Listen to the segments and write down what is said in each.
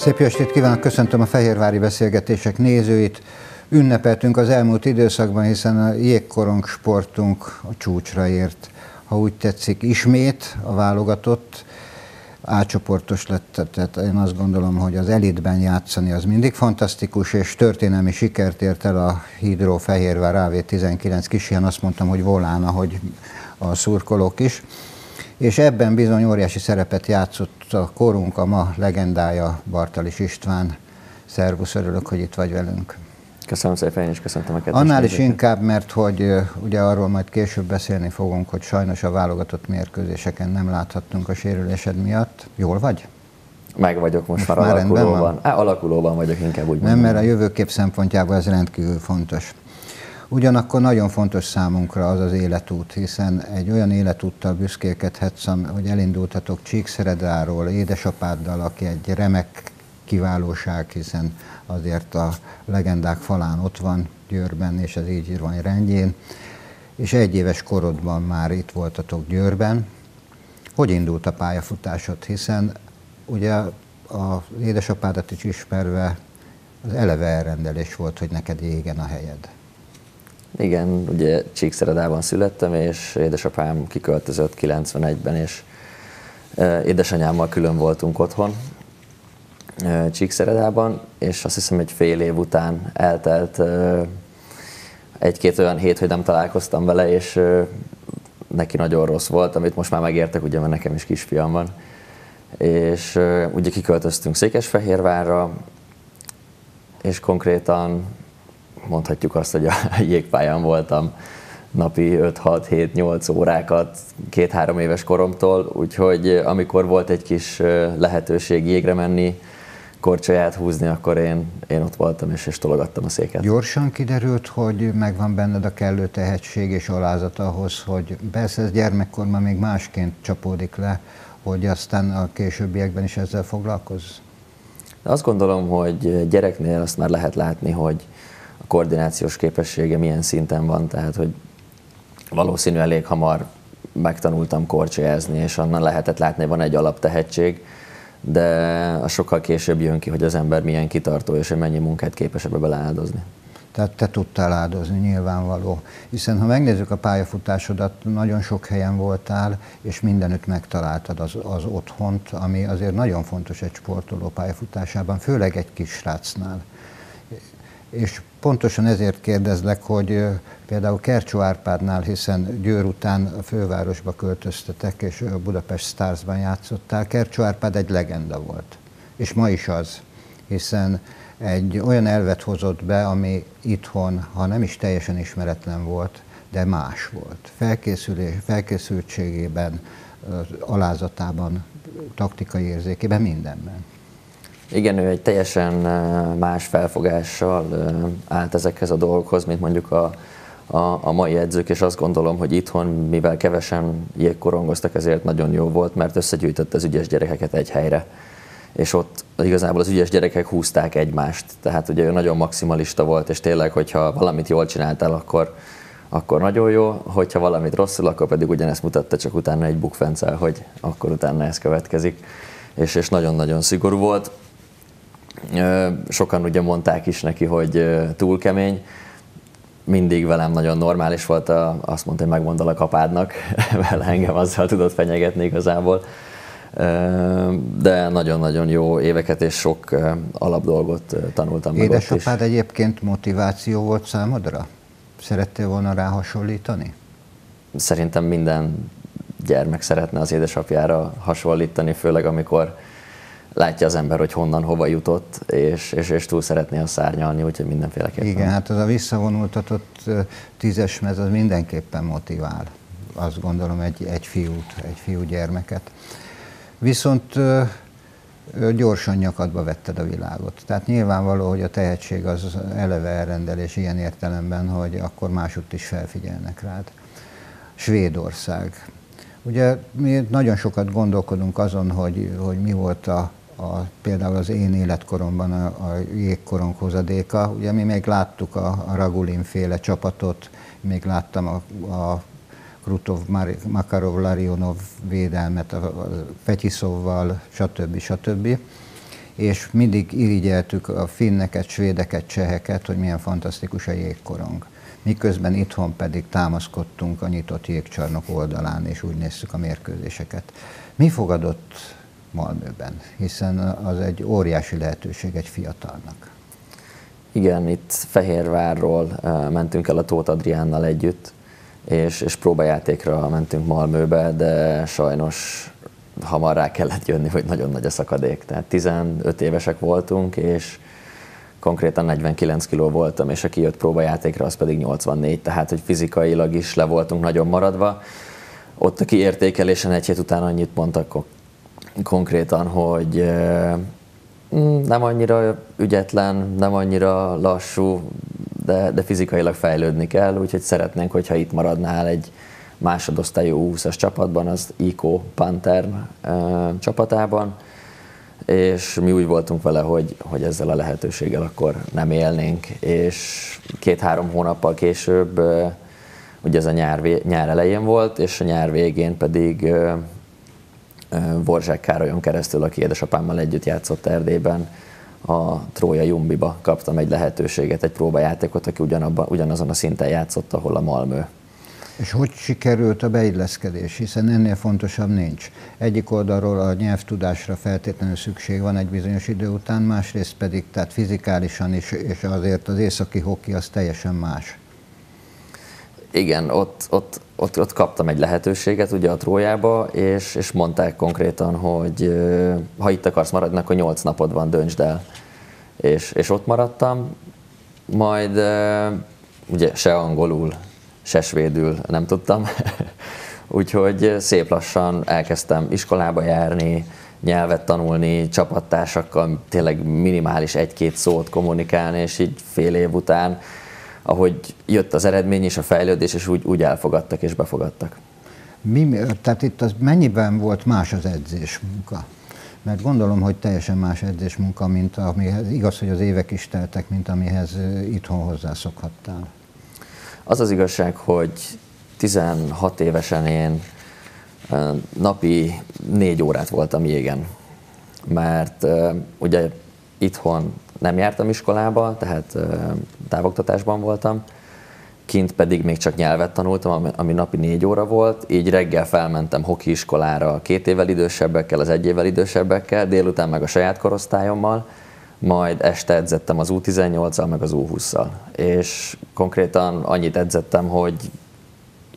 Szép estét kívánok, köszöntöm a Fehérvári Beszélgetések nézőit. Ünnepeltünk az elmúlt időszakban, hiszen a jégkorong sportunk a csúcsra ért. Ha úgy tetszik, ismét a válogatott átcsoportos lett, tehát én azt gondolom, hogy az elitben játszani az mindig fantasztikus, és történelmi sikert ért el a Hidró Fehérvár AV19 kis ilyen azt mondtam, hogy volána, hogy a szurkolók is és ebben bizony óriási szerepet játszott a korunk, a ma legendája Bartalis István. Szervusz, örülök, hogy itt vagy velünk. Köszönöm szépen, én is köszöntöm a kedves Annál is inkább, mert hogy ugye arról majd később beszélni fogunk, hogy sajnos a válogatott mérkőzéseken nem láthattunk a sérülésed miatt. Jól vagy? Meg vagyok most, most már, már alakulóban. Á, alakulóban vagyok, inkább úgy Nem, mert a jövőkép szempontjából ez rendkívül fontos. Ugyanakkor nagyon fontos számunkra az az életút, hiszen egy olyan életúttal büszkélkedhetsz, hogy elindultatok Csíkszeredáról, édesapáddal, aki egy remek kiválóság, hiszen azért a legendák falán ott van Győrben, és az így van rendjén, és egy éves korodban már itt voltatok Győrben. Hogy indult a pályafutásod? Hiszen ugye az édesapádat is ismerve az eleve elrendelés volt, hogy neked égen a helyed. Igen, ugye Csíkszeredában születtem, és édesapám kiköltözött 91-ben, és édesanyámmal külön voltunk otthon Csíkszeredában, és azt hiszem egy fél év után eltelt egy-két olyan hét, hogy nem találkoztam vele, és neki nagyon rossz volt, amit most már megértek, ugye, mert nekem is kisfiam van. És ugye kiköltöztünk Székesfehérvárra, és konkrétan mondhatjuk azt, hogy a jégpályán voltam napi 5-6-7-8 órákat két-három éves koromtól, úgyhogy amikor volt egy kis lehetőség jégre menni, korcsolyát húzni, akkor én, én ott voltam és, és tologattam a széket. Gyorsan kiderült, hogy megvan benned a kellő tehetség és alázat ahhoz, hogy persze ez gyermekkorban még másként csapódik le, hogy aztán a későbbiekben is ezzel foglalkozz? Azt gondolom, hogy gyereknél azt már lehet látni, hogy, koordinációs képessége milyen szinten van, tehát hogy valószínű elég hamar megtanultam korcsolyázni, és onnan lehetett látni, hogy van egy alaptehetség, de a sokkal később jön ki, hogy az ember milyen kitartó, és hogy mennyi munkát képes ebbe beleáldozni. Tehát te tudtál áldozni, nyilvánvaló. Hiszen ha megnézzük a pályafutásodat, nagyon sok helyen voltál, és mindenütt megtaláltad az, az otthont, ami azért nagyon fontos egy sportoló pályafutásában, főleg egy kis srácnál. És pontosan ezért kérdezlek, hogy például Kercsó Árpádnál, hiszen Győr után a fővárosba költöztetek, és Budapest Starsban játszottál. Kercsó Árpád egy legenda volt, és ma is az, hiszen egy olyan elvet hozott be, ami itthon, ha nem is teljesen ismeretlen volt, de más volt. Felkészülés, felkészültségében, alázatában, taktikai érzékében, mindenben. Igen, ő egy teljesen más felfogással állt ezekhez a dolgokhoz, mint mondjuk a, a, a mai edzők, és azt gondolom, hogy itthon, mivel kevesen jégkorongoztak, ezért nagyon jó volt, mert összegyűjtött az ügyes gyerekeket egy helyre. És ott igazából az ügyes gyerekek húzták egymást. Tehát ugye ő nagyon maximalista volt, és tényleg, hogyha valamit jól csináltál, akkor, akkor nagyon jó, hogyha valamit rosszul, akkor pedig ugyanezt mutatta, csak utána egy bukfencel, hogy akkor utána ez következik. És, és nagyon-nagyon szigorú volt. Sokan ugye mondták is neki, hogy túl kemény, mindig velem nagyon normális volt, a, azt mondta, hogy megmondalak apádnak, vele engem azzal tudott fenyegetni igazából. De nagyon-nagyon jó éveket és sok alapdolgot tanultam meg Édesapád egyébként motiváció volt számodra? Szerettél volna rá hasonlítani? Szerintem minden gyermek szeretne az édesapjára hasonlítani, főleg amikor látja az ember, hogy honnan, hova jutott, és, és, és túl szeretné a szárnyalni, úgyhogy mindenféleképpen. Igen, hát az a visszavonultatott tízes mez az mindenképpen motivál, azt gondolom egy, egy fiút, egy fiú gyermeket. Viszont gyorsan nyakadba vetted a világot. Tehát nyilvánvaló, hogy a tehetség az eleve elrendelés ilyen értelemben, hogy akkor másutt is felfigyelnek rád. Svédország. Ugye mi nagyon sokat gondolkodunk azon, hogy, hogy mi volt a, a, például az én életkoromban a, a jégkorong hozadéka. Ugye mi még láttuk a, a Ragulin féle csapatot, még láttam a, a Krutov, Makarov, Larionov védelmet, a, a Fetyiszovval, stb. stb. és mindig irigyeltük a finneket, svédeket, cseheket, hogy milyen fantasztikus a jégkorong. Miközben itthon pedig támaszkodtunk a nyitott jégcsarnok oldalán, és úgy néztük a mérkőzéseket. Mi fogadott Malmöben, hiszen az egy óriási lehetőség egy fiatalnak. Igen, itt Fehérvárról mentünk el a Tóth Adriánnal együtt, és, és próbajátékra mentünk Malmöbe, de sajnos hamar rá kellett jönni, hogy nagyon nagy a szakadék. Tehát 15 évesek voltunk, és konkrétan 49 kiló voltam, és aki jött próbajátékra, az pedig 84, tehát hogy fizikailag is le voltunk nagyon maradva. Ott a kiértékelésen egy hét után annyit mondtak konkrétan, hogy mm, nem annyira ügyetlen, nem annyira lassú, de, de fizikailag fejlődni kell, úgyhogy szeretnénk, hogyha itt maradnál egy másodosztályú 20-as csapatban, az ICO Panther csapatában, és mi úgy voltunk vele, hogy, hogy ezzel a lehetőséggel akkor nem élnénk, és két-három hónappal később, ugye ez a nyár, nyár elején volt, és a nyár végén pedig Borzsák Károlyon keresztül, aki édesapámmal együtt játszott Erdélyben, a Trója Jumbiba kaptam egy lehetőséget, egy próbajátékot, aki ugyanabba, ugyanazon a szinten játszott, ahol a Malmö. És hogy sikerült a beilleszkedés, hiszen ennél fontosabb nincs. Egyik oldalról a nyelvtudásra feltétlenül szükség van egy bizonyos idő után, másrészt pedig tehát fizikálisan is, és azért az északi hoki az teljesen más. Igen, ott, ott, ott, ott kaptam egy lehetőséget ugye a Trójába, és, és mondták konkrétan, hogy ha itt akarsz maradni, akkor 8 napod van, döntsd el. És, és ott maradtam, majd ugye se angolul, se svédül nem tudtam, úgyhogy szép lassan elkezdtem iskolába járni, nyelvet tanulni, csapattársakkal tényleg minimális egy-két szót kommunikálni, és így fél év után, ahogy jött az eredmény és a fejlődés, és úgy, úgy elfogadtak és befogadtak. Mi, tehát itt az mennyiben volt más az edzés munka? Mert gondolom, hogy teljesen más edzés munka, mint amihez, igaz, hogy az évek is teltek, mint amihez itthon hozzászokhattál. Az az igazság, hogy 16 évesen én napi négy órát voltam jégen, mert ugye itthon nem jártam iskolába, tehát távoktatásban voltam, kint pedig még csak nyelvet tanultam, ami, napi négy óra volt, így reggel felmentem hoki iskolára két évvel idősebbekkel, az egy évvel idősebbekkel, délután meg a saját korosztályommal, majd este edzettem az U18-al, meg az U20-szal. És konkrétan annyit edzettem, hogy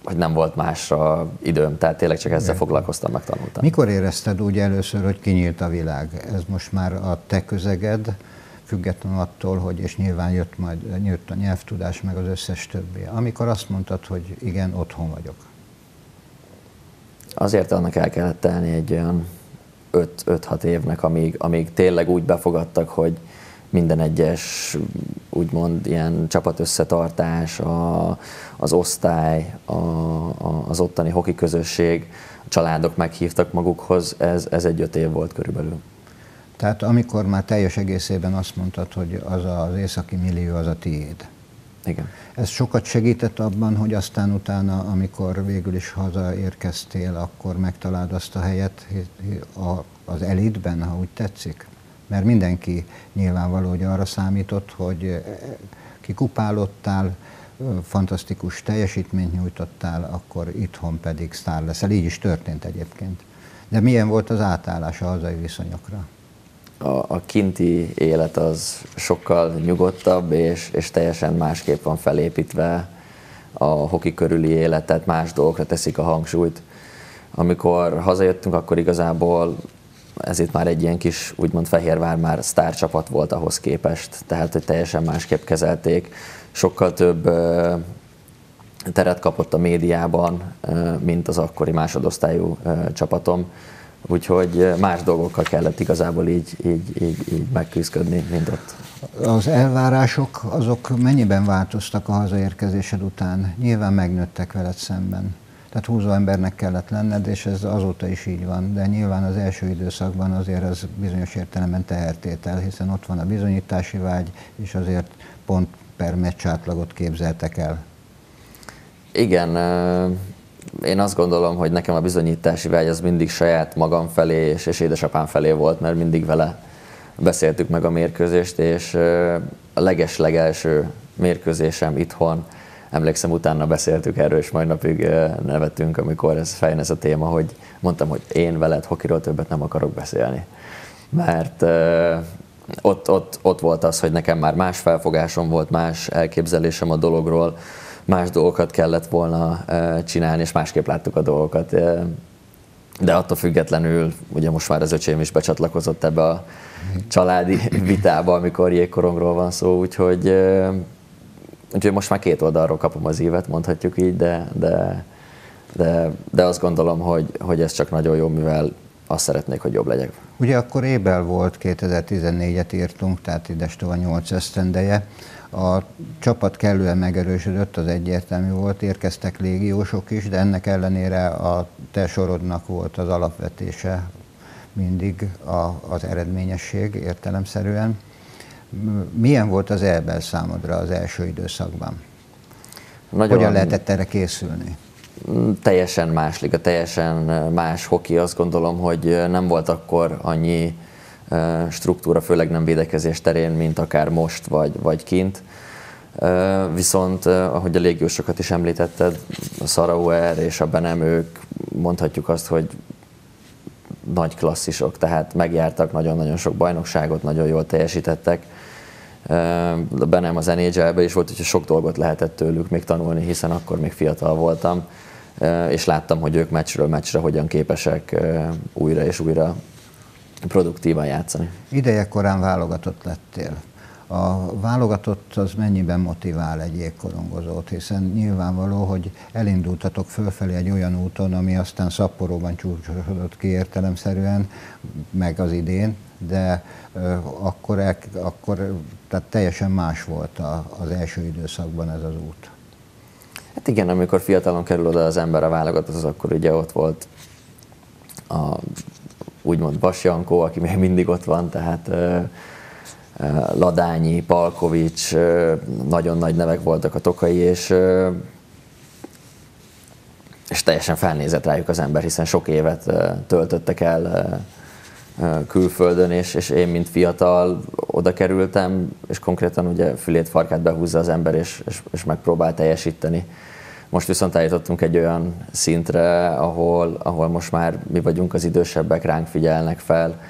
hogy nem volt másra időm, tehát tényleg csak ezzel foglalkoztam, megtanultam. Mikor érezted úgy először, hogy kinyílt a világ? Ez most már a te közeged, függetlenül attól, hogy és nyilván jött majd jött a nyelvtudás, meg az összes többi. Amikor azt mondtad, hogy igen, otthon vagyok. Azért annak el kellett telni egy olyan 5-6 évnek, amíg, amíg tényleg úgy befogadtak, hogy minden egyes úgymond ilyen csapatösszetartás, a, az osztály, a, a, az ottani hoki közösség, a családok meghívtak magukhoz, ez, ez egy öt év volt körülbelül. Tehát amikor már teljes egészében azt mondtad, hogy az az északi millió az a tiéd. Igen. Ez sokat segített abban, hogy aztán utána, amikor végül is hazaérkeztél, akkor megtaláld azt a helyet az elitben, ha úgy tetszik? Mert mindenki nyilvánvaló, hogy arra számított, hogy kikupálódtál, fantasztikus teljesítményt nyújtottál, akkor itthon pedig sztár leszel. Így is történt egyébként. De milyen volt az átállás a hazai viszonyokra? A, a kinti élet az sokkal nyugodtabb, és, és teljesen másképp van felépítve a hoki körüli életet, más dolgokra teszik a hangsúlyt. Amikor hazajöttünk, akkor igazából ez itt már egy ilyen kis, úgymond Fehérvár már sztárcsapat volt ahhoz képest, tehát hogy teljesen másképp kezelték. Sokkal több teret kapott a médiában, mint az akkori másodosztályú csapatom. Úgyhogy más dolgokkal kellett igazából így, így, így, így megküzdködni, mint ott. Az elvárások azok mennyiben változtak a hazaérkezésed után? Nyilván megnőttek veled szemben. Tehát húzó embernek kellett lenned, és ez azóta is így van. De nyilván az első időszakban azért az bizonyos értelemben tehertétel, hiszen ott van a bizonyítási vágy, és azért pont per meccs átlagot képzeltek el. Igen, én azt gondolom, hogy nekem a bizonyítási vágy az mindig saját magam felé és, és édesapám felé volt, mert mindig vele beszéltük meg a mérkőzést, és a leges-legelső mérkőzésem itthon, emlékszem, utána beszéltük erről, és majd napig nevettünk, amikor ez fejön ez a téma, hogy mondtam, hogy én veled hokiról többet nem akarok beszélni. Mert ott, ott, ott volt az, hogy nekem már más felfogásom volt, más elképzelésem a dologról, más dolgokat kellett volna csinálni, és másképp láttuk a dolgokat. De attól függetlenül, ugye most már az öcsém is becsatlakozott ebbe a családi vitába, amikor jégkorongról van szó, úgyhogy, úgyhogy most már két oldalról kapom az évet, mondhatjuk így, de, de, de, de azt gondolom, hogy, hogy ez csak nagyon jó, mivel azt szeretnék, hogy jobb legyek. Ugye akkor Ébel volt, 2014-et írtunk, tehát idestova 8 esztendeje. A csapat kellően megerősödött, az egyértelmű volt, érkeztek légiósok is, de ennek ellenére a te sorodnak volt az alapvetése mindig a, az eredményesség értelemszerűen. Milyen volt az Elbel számodra az első időszakban? Nagyon Hogyan lehetett erre készülni? Teljesen más liga, teljesen más hoki. Azt gondolom, hogy nem volt akkor annyi struktúra, főleg nem védekezés terén, mint akár most vagy, vagy kint. Viszont, ahogy a légiósokat is említetted, a Sarauer és a Benem, ők mondhatjuk azt, hogy nagy klasszisok, tehát megjártak nagyon-nagyon sok bajnokságot, nagyon jól teljesítettek. Benem az nhl is volt, hogy sok dolgot lehetett tőlük még tanulni, hiszen akkor még fiatal voltam, és láttam, hogy ők meccsről meccsre hogyan képesek újra és újra produktívan játszani. Ideje korán válogatott lettél. A válogatott az mennyiben motivál egy jégkorongozót, hiszen nyilvánvaló, hogy elindultatok fölfelé egy olyan úton, ami aztán szapporóban csúcsosodott ki értelemszerűen, meg az idén, de akkor, el, akkor tehát teljesen más volt a, az első időszakban ez az út. Hát igen, amikor fiatalon kerül oda az ember a válogatott, az akkor ugye ott volt a úgymond Bas Jankó, aki még mindig ott van, tehát Ladányi, Palkovics, nagyon nagy nevek voltak a tokai, és, és teljesen felnézett rájuk az ember, hiszen sok évet töltöttek el külföldön, és, és én, mint fiatal oda kerültem, és konkrétan ugye fülét, farkát behúzza az ember, és, és, és megpróbál teljesíteni. Most viszont eljutottunk egy olyan szintre, ahol, ahol most már mi vagyunk az idősebbek, ránk figyelnek fel,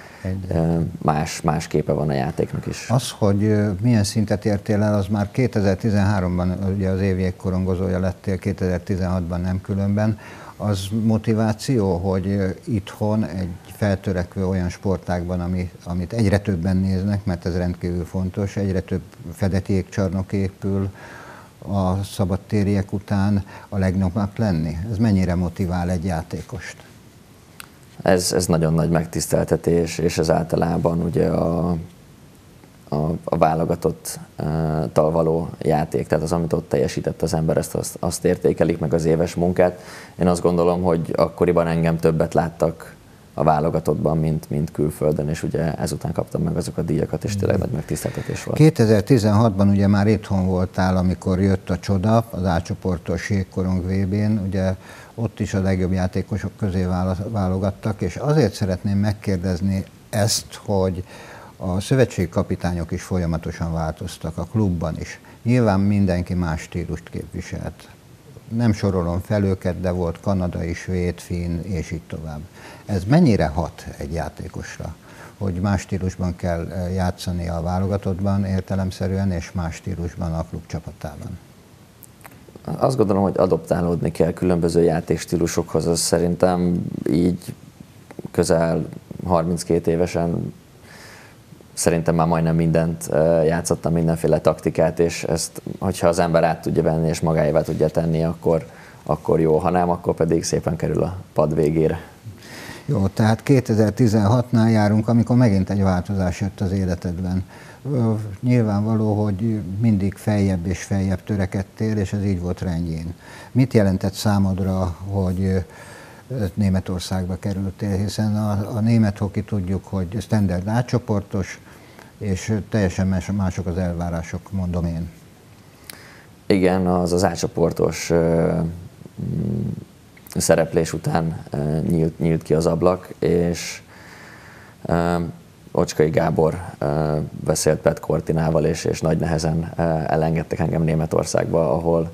más, más képe van a játéknak is. Az, hogy milyen szintet értél el, az már 2013-ban ugye az év korongozója lettél, 2016-ban nem különben. Az motiváció, hogy itthon egy feltörekvő olyan sportákban, ami, amit egyre többen néznek, mert ez rendkívül fontos, egyre több fedett jégcsarnok épül, a szabadtériek után a legnagyobbak lenni? Ez mennyire motivál egy játékost? Ez, ez nagyon nagy megtiszteltetés, és ez általában ugye a, a, a válogatott uh, való játék, tehát az, amit ott teljesített az ember, ezt azt, azt értékelik meg az éves munkát. Én azt gondolom, hogy akkoriban engem többet láttak a válogatottban, mint, mint külföldön, és ugye ezután kaptam meg azok a díjakat, és tényleg nagy megtiszteltetés volt. 2016-ban ugye már itthon voltál, amikor jött a csoda, az átcsoportos jégkorong VB-n, ugye ott is a legjobb játékosok közé válogattak, és azért szeretném megkérdezni ezt, hogy a szövetségi kapitányok is folyamatosan változtak, a klubban is. Nyilván mindenki más stílust képviselt. Nem sorolom fel őket, de volt kanadai, svéd, finn, és így tovább. Ez mennyire hat egy játékosra? hogy más stílusban kell eh, játszani a válogatottban értelemszerűen, és más stílusban a klub csapatában? Azt gondolom, hogy adoptálódni kell különböző játékstílusokhoz. Ez szerintem így közel 32 évesen szerintem már majdnem mindent eh, játszottam, mindenféle taktikát, és ezt, hogyha az ember át tudja venni és magáévá tudja tenni, akkor, akkor jó, ha nem, akkor pedig szépen kerül a pad végére. Jó, tehát 2016-nál járunk, amikor megint egy változás jött az életedben. Nyilvánvaló, hogy mindig feljebb és feljebb törekedtél, és ez így volt rendjén. Mit jelentett számodra, hogy Németországba kerültél, hiszen a, a német hoki tudjuk, hogy standard átcsoportos, és teljesen más, mások az elvárások, mondom én. Igen, az az átcsoportos szereplés után nyílt, nyílt ki az ablak, és Ocskai Gábor beszélt Pet Kortinával, és, és nagy nehezen elengedtek engem Németországba, ahol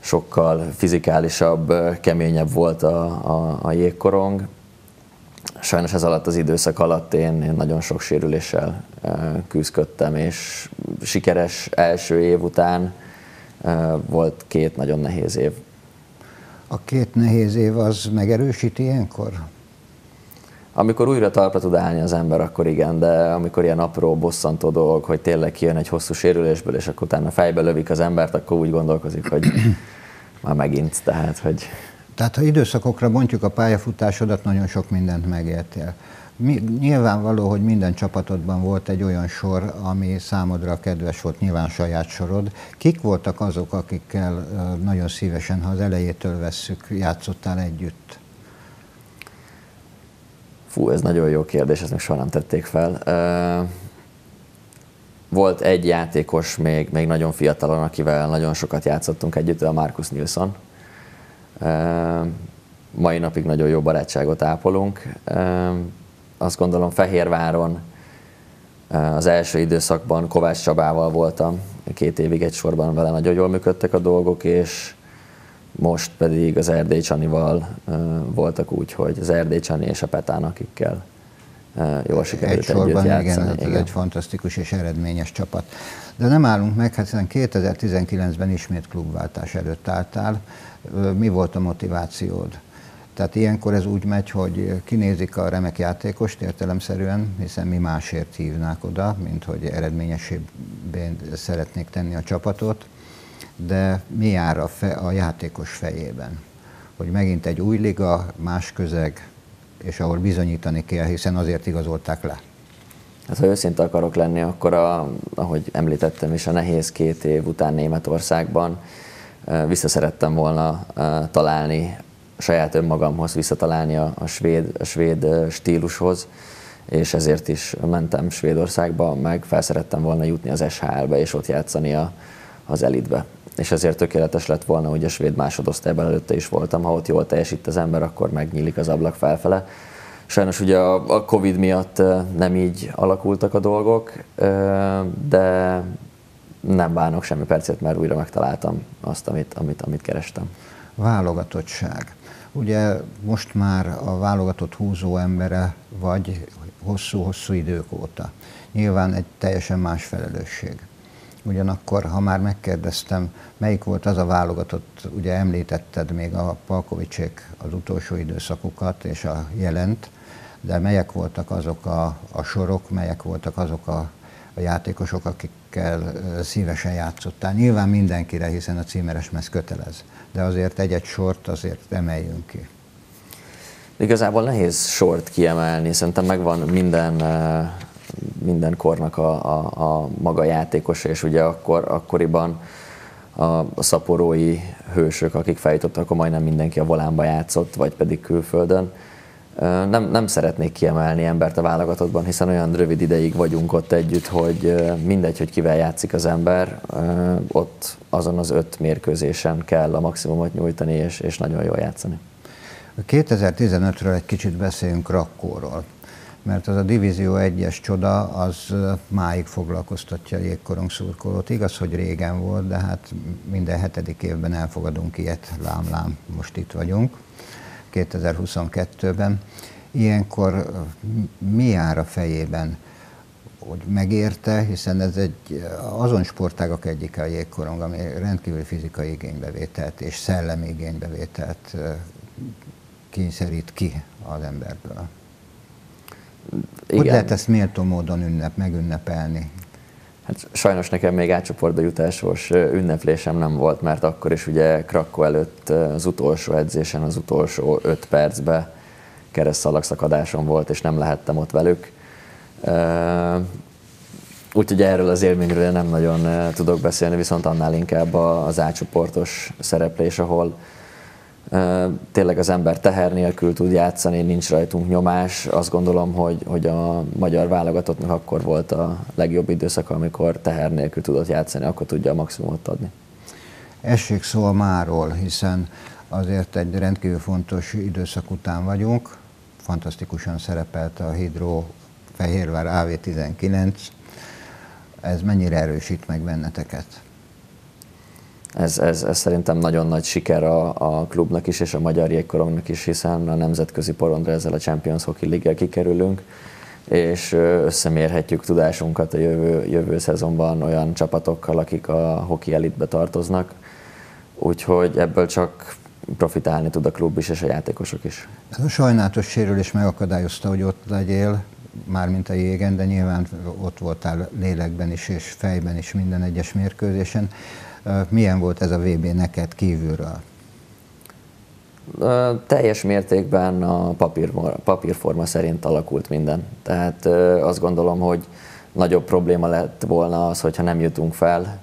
sokkal fizikálisabb, keményebb volt a, a, a jégkorong. Sajnos ez alatt az időszak alatt én, én nagyon sok sérüléssel küzdöttem, és sikeres első év után volt két nagyon nehéz év. A két nehéz év az megerősíti ilyenkor? Amikor újra talpra tud állni az ember, akkor igen, de amikor ilyen apró, bosszantó dolgok, hogy tényleg kijön egy hosszú sérülésből, és akkor utána fejbe lövik az embert, akkor úgy gondolkozik, hogy már megint, tehát, hogy... Tehát ha időszakokra bontjuk a pályafutásodat, nagyon sok mindent megértél. Mi, nyilvánvaló, hogy minden csapatodban volt egy olyan sor, ami számodra kedves volt, nyilván saját sorod. Kik voltak azok, akikkel nagyon szívesen, ha az elejétől vesszük, játszottál együtt? Fú, ez nagyon jó kérdés, ezt még soha nem tették fel. Volt egy játékos még, még nagyon fiatalon, akivel nagyon sokat játszottunk együtt, a Markus Nilsson. Mai napig nagyon jó barátságot ápolunk. Azt gondolom Fehérváron az első időszakban Kovács Csabával voltam, két évig egy sorban vele nagyon jól működtek a dolgok, és most pedig az Erdély Csanival voltak úgy, hogy az Erdély Csani és a Petán, akikkel jól sikerült egy sorban, együtt játszani. Igen, igen, ez egy fantasztikus és eredményes csapat. De nem állunk meg, hiszen 2019-ben ismét klubváltás előtt álltál. Mi volt a motivációd? Tehát ilyenkor ez úgy megy, hogy kinézik a remek játékost értelemszerűen, hiszen mi másért hívnák oda, mint hogy eredményesébben szeretnék tenni a csapatot, de mi jár a, fe, a játékos fejében? Hogy megint egy új liga, más közeg, és ahol bizonyítani kell, hiszen azért igazolták le. Hát, ha őszinte akarok lenni, akkor a, ahogy említettem is, a nehéz két év után Németországban visszaszerettem volna találni saját önmagamhoz, visszatalálni a, a, svéd, a svéd stílushoz, és ezért is mentem Svédországba, meg felszerettem volna jutni az SHL-be, és ott játszani a, az elitbe. És ezért tökéletes lett volna, hogy a svéd másodosztályban előtte is voltam, ha ott jól teljesít az ember, akkor megnyílik az ablak felfele. Sajnos ugye a Covid miatt nem így alakultak a dolgok, de nem bánok semmi percet, mert újra megtaláltam azt, amit, amit, amit kerestem. Válogatottság. Ugye most már a válogatott húzó embere vagy hosszú-hosszú idők óta. Nyilván egy teljesen más felelősség. Ugyanakkor, ha már megkérdeztem, melyik volt az a válogatott, ugye említetted még a Palkovicsék az utolsó időszakukat és a jelent, de melyek voltak azok a, a sorok, melyek voltak azok a, a játékosok, akikkel szívesen játszottál. Nyilván mindenkire, hiszen a címeres mez kötelez, de azért egy-egy sort azért emeljünk ki. Igazából nehéz sort kiemelni, szerintem megvan minden, minden kornak a, a, a maga játékosa, és ugye akkor, akkoriban a, szaporói hősök, akik feljutottak, akkor majdnem mindenki a volánba játszott, vagy pedig külföldön nem, nem szeretnék kiemelni embert a válogatottban, hiszen olyan rövid ideig vagyunk ott együtt, hogy mindegy, hogy kivel játszik az ember, ott azon az öt mérkőzésen kell a maximumot nyújtani, és, és nagyon jól játszani. 2015-ről egy kicsit beszéljünk Rakkóról, mert az a Divízió 1-es csoda, az máig foglalkoztatja a jégkorong szurkolót. Igaz, hogy régen volt, de hát minden hetedik évben elfogadunk ilyet, lám-lám, most itt vagyunk. 2022-ben. Ilyenkor mi jár a fejében, hogy megérte, hiszen ez egy azon sportágak egyike a jégkorong, ami rendkívül fizikai igénybevételt és szellemi igénybevételt kényszerít ki az emberből. Igen. Hogy lehet ezt méltó módon ünnep, megünnepelni? Hát sajnos nekem még átcsoportba jutásos ünneplésem nem volt, mert akkor is ugye Krakó előtt az utolsó edzésen, az utolsó öt percben keresztszalagszakadásom volt, és nem lehettem ott velük. Úgyhogy erről az élményről nem nagyon tudok beszélni, viszont annál inkább az átcsoportos szereplés, ahol tényleg az ember teher nélkül tud játszani, nincs rajtunk nyomás. Azt gondolom, hogy, hogy a magyar válogatottnak akkor volt a legjobb időszak, amikor teher nélkül tudott játszani, akkor tudja a maximumot adni. Essék szó a máról, hiszen azért egy rendkívül fontos időszak után vagyunk. Fantasztikusan szerepelt a Hidro Fehérvár AV19, ez mennyire erősít meg benneteket? Ez, ez, ez szerintem nagyon nagy siker a, a klubnak is, és a magyar jégkorongnak is, hiszen a nemzetközi porondra ezzel a Champions Hockey League-el kikerülünk, és összemérhetjük tudásunkat a jövő, jövő szezonban olyan csapatokkal, akik a hockey elitbe tartoznak. Úgyhogy ebből csak profitálni tud a klub is, és a játékosok is. Ez a sajnálatos sérülés megakadályozta, hogy ott legyél, mármint a jégen, de nyilván ott voltál lélekben is és fejben is minden egyes mérkőzésen. Milyen volt ez a VB neked kívülről? Teljes mértékben a papírforma, papírforma szerint alakult minden. Tehát azt gondolom, hogy nagyobb probléma lett volna az, hogyha nem jutunk fel,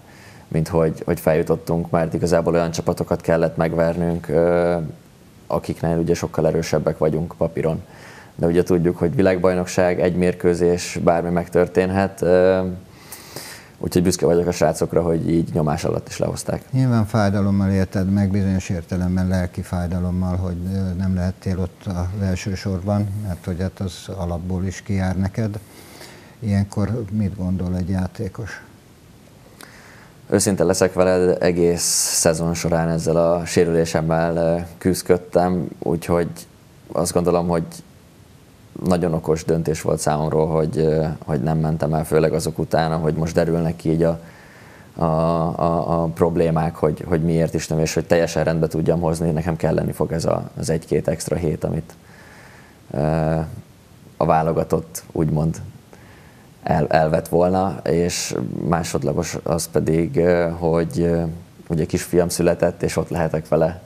mint hogy, hogy feljutottunk, mert igazából olyan csapatokat kellett megvernünk, akiknél ugye sokkal erősebbek vagyunk papíron. De ugye tudjuk, hogy világbajnokság, egy mérkőzés, bármi megtörténhet, Úgyhogy büszke vagyok a srácokra, hogy így nyomás alatt is lehozták. Nyilván fájdalommal érted meg, bizonyos értelemben lelki fájdalommal, hogy nem lehettél ott az első sorban, mert hogy hát az alapból is kijár neked. Ilyenkor mit gondol egy játékos? Őszinte leszek veled, egész szezon során ezzel a sérülésemmel küzdöttem, úgyhogy azt gondolom, hogy nagyon okos döntés volt számomra, hogy, hogy nem mentem el, főleg azok után, hogy most derülnek ki így a, a, a, a problémák, hogy, hogy miért is nem, és hogy teljesen rendbe tudjam hozni, nekem kelleni fog ez a, az egy-két extra hét, amit a válogatott úgymond el, elvett volna, és másodlagos az pedig, hogy ugye kisfiam született, és ott lehetek vele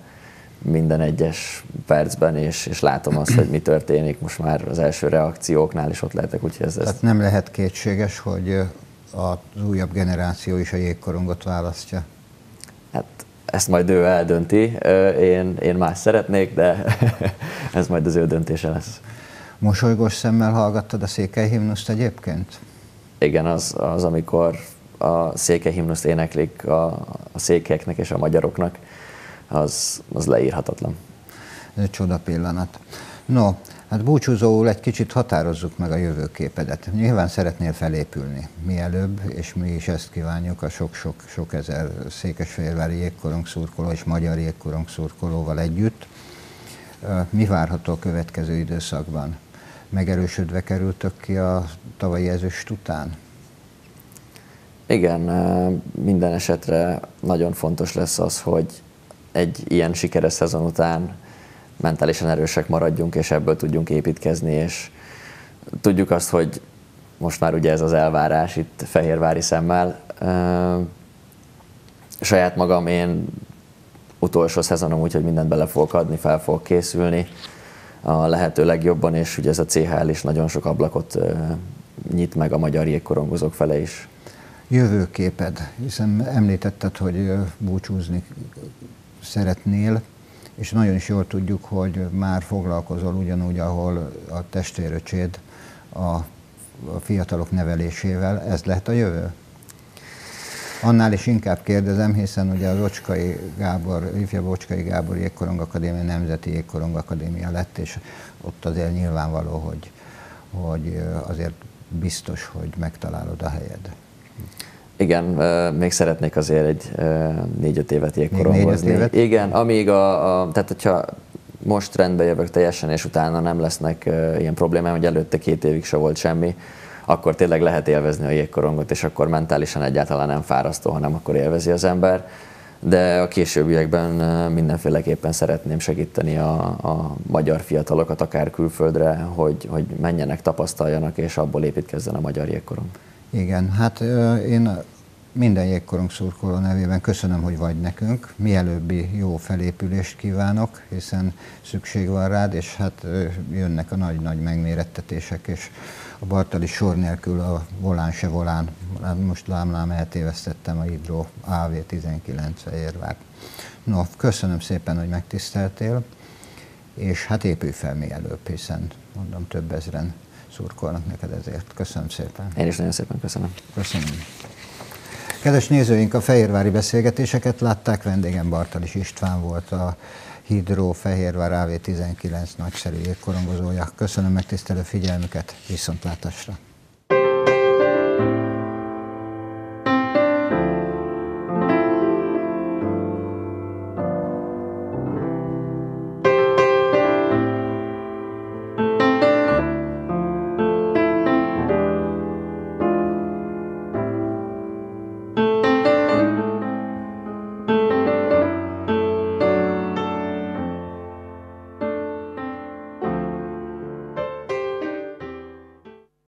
minden egyes percben, és, és látom azt, hogy mi történik. Most már az első reakcióknál is ott lehetek, úgyhogy ez... Tehát nem lehet kétséges, hogy az újabb generáció is a jégkorongot választja? Hát ezt majd ő eldönti. Én, én más szeretnék, de ez majd az ő döntése lesz. Mosolygós szemmel hallgattad a székely himnuszt egyébként? Igen, az, az amikor a székely himnuszt éneklik a, a székelyeknek és a magyaroknak, az, az leírhatatlan. Ez egy csoda pillanat. No, hát búcsúzóul egy kicsit határozzuk meg a jövőképedet. Nyilván szeretnél felépülni mielőbb, és mi is ezt kívánjuk a sok-sok sok ezer székesfehérvári jégkorong szurkoló és magyar jégkorong szurkolóval együtt. Mi várható a következő időszakban? Megerősödve kerültök ki a tavalyi ezüst után? Igen, minden esetre nagyon fontos lesz az, hogy egy ilyen sikeres szezon után mentálisan erősek maradjunk, és ebből tudjunk építkezni, és tudjuk azt, hogy most már ugye ez az elvárás itt Fehérvári szemmel. Saját magam én utolsó szezonom úgy, hogy mindent bele fogok adni, fel fogok készülni a lehető legjobban, és ugye ez a CHL is nagyon sok ablakot nyit meg a magyar jégkorongozók fele is. Jövőképed, hiszen említetted, hogy búcsúzni szeretnél, és nagyon is jól tudjuk, hogy már foglalkozol ugyanúgy, ahol a testvéröcséd a, fiatalok nevelésével. Ez lehet a jövő? Annál is inkább kérdezem, hiszen ugye az Ocskai Gábor, ifjabb Ocskai Gábor Jégkorong Akadémia Nemzeti Jégkorong Akadémia lett, és ott azért nyilvánvaló, hogy, hogy azért biztos, hogy megtalálod a helyed. Igen, még szeretnék azért egy négy-öt évet. Évet? Igen, amíg a, a, tehát hogyha most rendbe jövök teljesen, és utána nem lesznek ilyen problémám, hogy előtte két évig se volt semmi, akkor tényleg lehet élvezni a jégkorongot, és akkor mentálisan egyáltalán nem fárasztó, hanem akkor élvezi az ember. De a későbbiekben mindenféleképpen szeretném segíteni a, a magyar fiatalokat, akár külföldre, hogy, hogy menjenek, tapasztaljanak, és abból építkezzen a magyar jégkorong. Igen, hát én minden jégkorunk szurkoló nevében köszönöm, hogy vagy nekünk. Mielőbbi jó felépülést kívánok, hiszen szükség van rád, és hát jönnek a nagy-nagy megmérettetések, és a Bartali sor nélkül a volán se volán. Hát most lámlám eltévesztettem a Hidro AV19 Fehérvár. No, köszönöm szépen, hogy megtiszteltél, és hát épülj fel mielőbb, hiszen mondom több ezren szurkolnak neked ezért. Köszönöm szépen. Én is nagyon szépen köszönöm. Köszönöm. Kedves nézőink, a fehérvári beszélgetéseket látták, vendégem Bartalis István volt a Hidró Fehérvár AV19 nagyszerű jégkorongozója. Köszönöm megtisztelő figyelmüket, viszontlátásra!